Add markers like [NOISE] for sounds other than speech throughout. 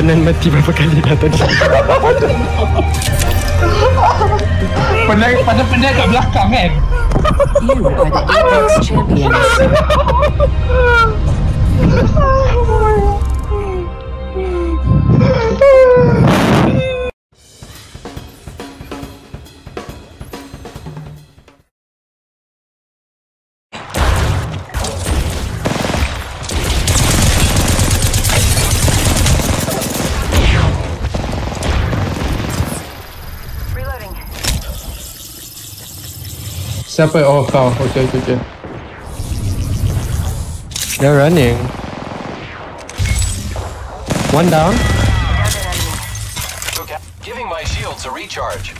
Penan mati berapa kali dah tadi Pandai pada pandai kat belakang kan. You are the Apex champions. [LAUGHS] Siapa? Oh kau. Okay, okay, okay. They're running One down Okay. Giving my shields a recharge.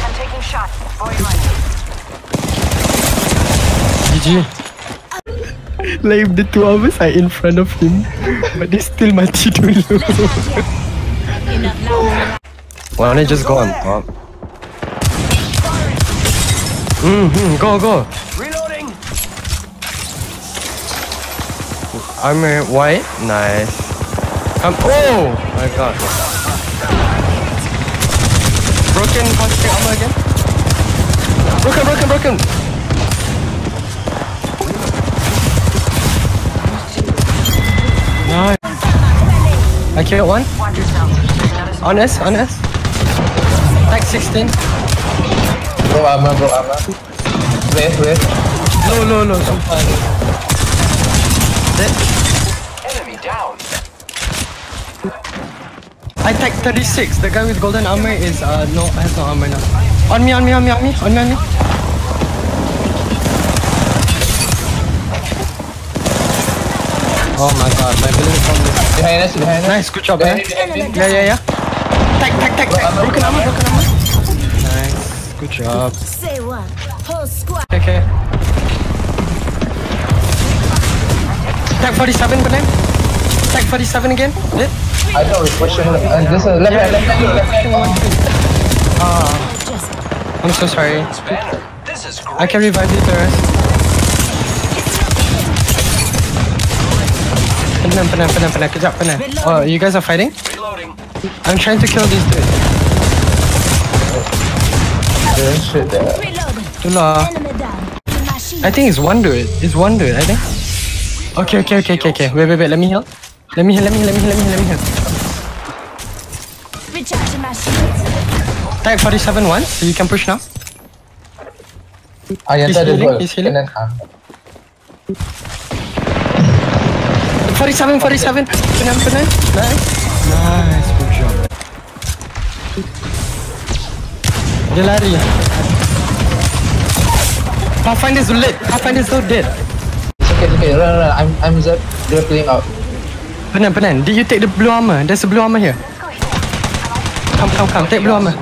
I'm taking shots. Void running. GG Like the two of us are in front of him But they still mati [LAUGHS] dulu Why don't I just go on top? Mm-hmm, go, go. Reloading. Armor white, nice. Come, oh my god. Broken caustic armor again. Broken, broken, broken. Nice. I killed one. Watch yourself. Another On us, on us Tag 16 Bro armor, bro armor. Wait, wait. Low, low, low, I'm fine Dead Enemy down. I tag 36. The guy with golden armor is uh no has no armor now. On me, on me, on me, on me, on me, on me. Oh my god, my balloon is on me. Behind us, behind us. Nice, good job, Behind man. me, behind me. Yeah, yeah, yeah. Tag, tag, tag, tag. Broken armor, broken armor. Nice, good job. Say what? Whole squad. Okay, okay. Tag 47, Benem. Tag 47 again. Lit. I know we're pushing. And this is left hand, left hand, left hand. Ah, I'm so sorry. Banner. This is great. I can revive you, Teres. Penang, penang, penang, penang. Kejap, penang. Oh, you guys are fighting? Reloading. I'm trying to kill these dudes. There's shit there. Reloading. Itulah. Enemy down. Machine. I think it's one dude. It's one dude, I think. Okay, okay, okay, okay, okay. Wait, wait, wait. Let me heal. Let me heal, let me heal, let me heal, let me heal, let me heal. Recharging my shields. Tag 47 once, so you can push now. Ah, yang He's healing, he's healing. Kanan, ah. 47, 47. Penang, penang. Nice. Nice, good job. Dia lari. Pathfinder's lit. Pathfinder's so dead. It's okay, it's okay. Run, run. I'm, I'm Zep. They're playing out. Penan, penan. Did you take the blue armor? There's a blue armor here. Come, come, come. Take blue armor.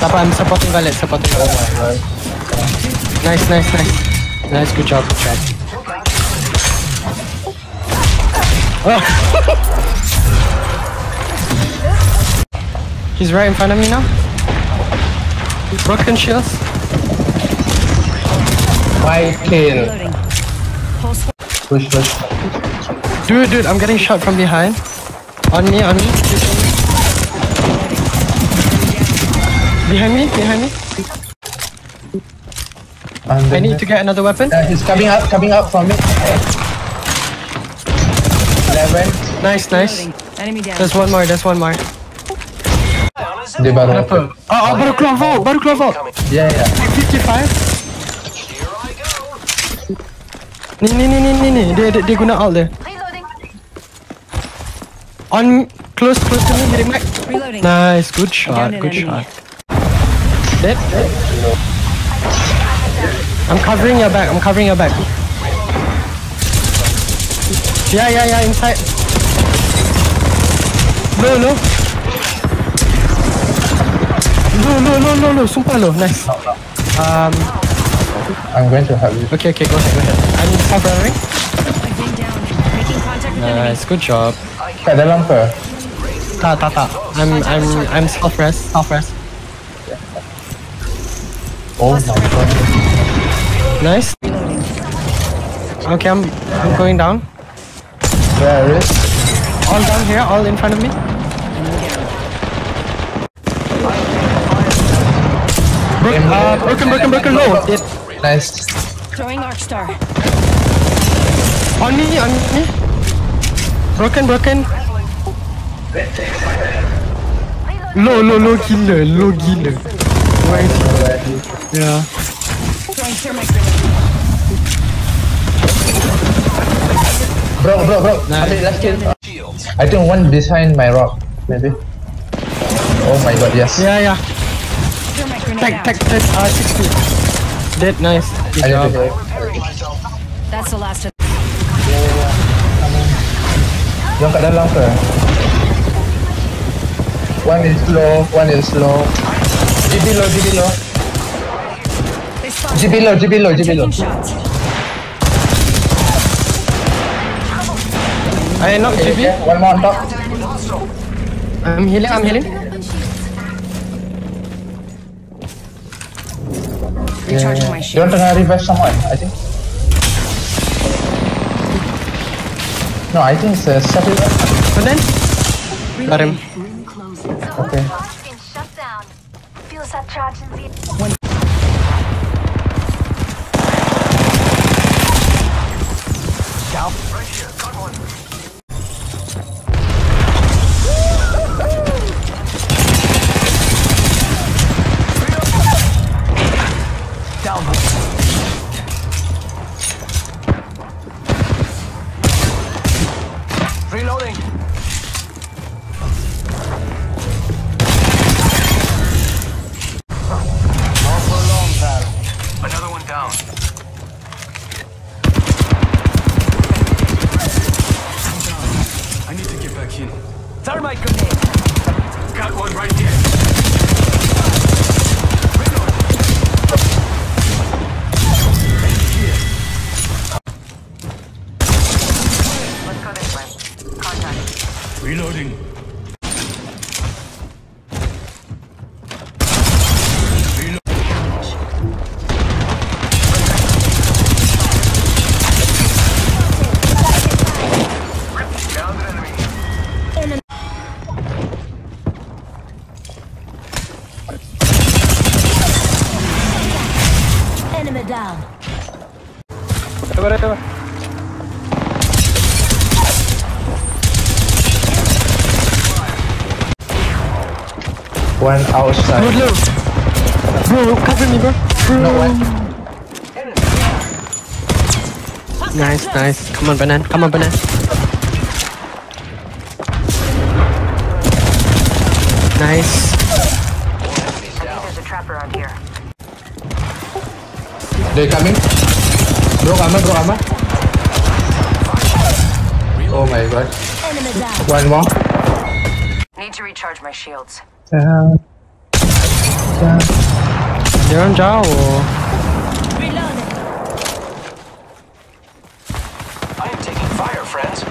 Apa, I'm supporting Violet. Supporting Oh Violet. my god. Nice, nice, nice. Nice, good job, good job. Oh. [LAUGHS] He's right in front of me now. Broken shields. My kill. Reloading. Push, push. Dude, dude, I'm getting shot from behind. On me, on me. Behind me, behind me. I need to get another weapon. Uh, he's coming up, coming up from me. Eleven. Nice, nice. Enemy down. There's one more, there's one more. On a zip Dia baru Kenapa? open. Oh, oh baru keluar vault, baru keluar vault. Yeah, yeah. 55. Here I go. Ni, ni, ni, ni, ni, ni. Dia, dia, dia guna ult dia. Reloading. On, close, close to me, hitting mic. Reloading. Nice, good shot, Down good shot. Dead. I'm covering your back, I'm covering your back. Yeah, yeah, yeah, inside. Low, low. Low, no, no, no, no, Sumpah low. Nice. Um, I'm going to help you. okay, okay, go ahead, go ahead. I'm covering. Again down. Making contact. Nice, good job. Kat dalam ke? Ta, ta, ta. I'm, I'm, I'm self rest, self rest. Oh my god. Nice. Okay, I'm, I'm going down. Where is? All down here, all in front of me. Bro- uh, broken, broken, broken, low. Dead. Nice. Throwing Arc Star. On me, on me. Broken, broken. Low, low, low killer, low killer. Where is he? Yeah. Throwing thermite grenade. Bro, bro, bro. Nice. Okay, last kill. I think one behind my rock, maybe. Oh my god, yes. Yeah, yeah. Thermite grenade Tag, tag, tag, uh, 60. Dead, nice. Good I need job. That's the last of Yang kat dalam ke? One is low, one is low. GB low, GB low. They spotted. GB low, GB low, GB low. Taking shots. I knocked GB. One more on top. I'm healing, I'm healing. Recharging my Dia shield. orang tengah revive someone, I think. No, I think it's a settle. But then, got him. Okay. Been shut down. Feel that charge in Reloading. Contact. Reloading. One outside. Bro, low. Bro, cover me, bro. Bro. No one. Nice, nice. Come on, Banan. Come on, Banan. Nice. There's a trap around here. They coming. Bro, armor, bro, armor. Oh my god. Enemy down. One more. Need to recharge my shields. Down. Down. They're on Jao or... I am taking fire, friends.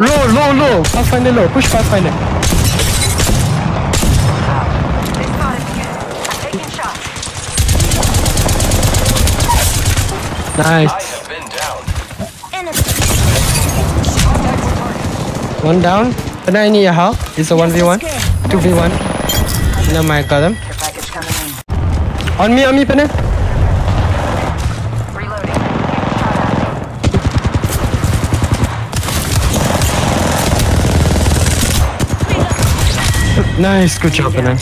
Low, low, low. Pathfinder low. Push Pathfinder. They spotted me. I'm taking shots. Nice. I have been down. Enemy. One down. Banan, I need your help. It's a 1v1. 2v1. Never mind, got him. Care package coming in. On me, on me, Banan. Reloading. Shot at me. Nice, good job, Banan.